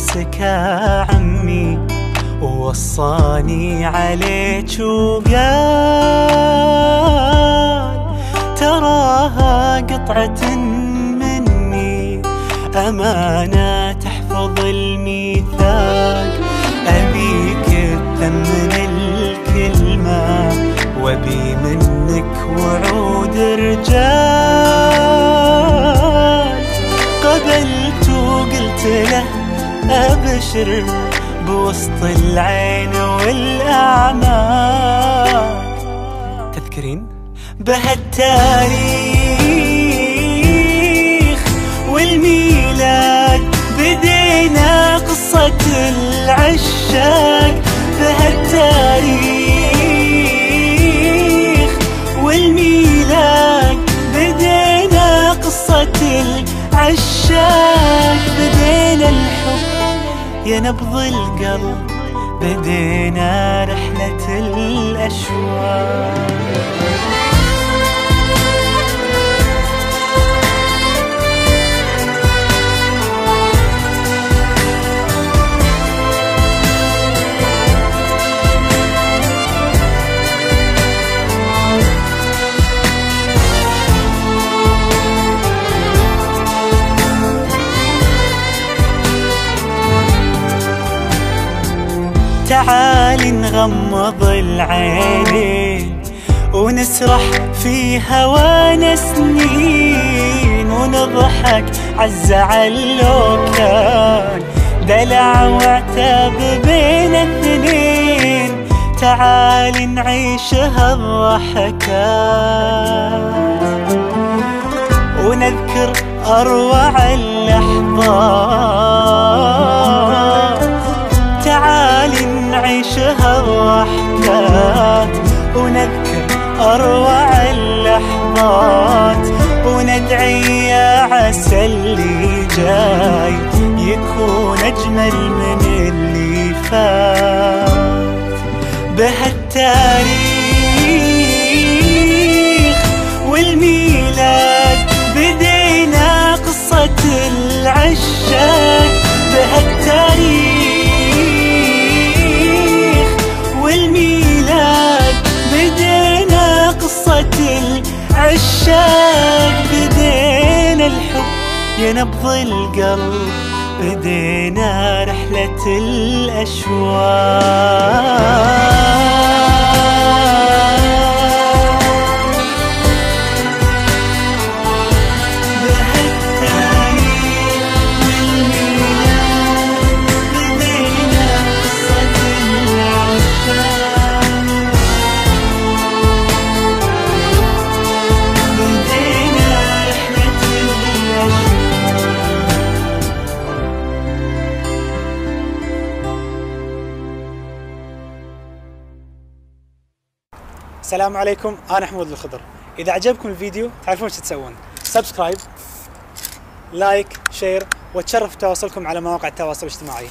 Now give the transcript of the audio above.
راسك يا عمي ووصاني عليك وقال تراها قطعة مني أمانة تحفظ الميثاق أبيك تثمن الكلمة وأبي منك وعود رجال. له أبشر بوسط العين والأعماق تذكرين؟ بهالتاريخ والميلاد بدينا قصة العشاق. يا نبض القلب بدينا رحلة الأشواق. تعال نغمض العينين ونسرح في هوانا سنين ونضحك عالزعل لو كان دلع وعتاب بين اثنين تعال نعيش هالضحكات ونذكر أروع اللحظات. أروع اللحظات وندعي يا عسى اللي جاي يكون أجمل من اللي فات. بهالتاريخ والميلاد بدينا قصة العشاق بهالتاريخ يا نبض القلب بدينا رحلة الأشواق. السلام عليكم أنا حمود الخضر. إذا عجبكم الفيديو تعرفون إيش تسوون. subscribe like share وتشرف تواصلكم على مواقع التواصل الاجتماعي.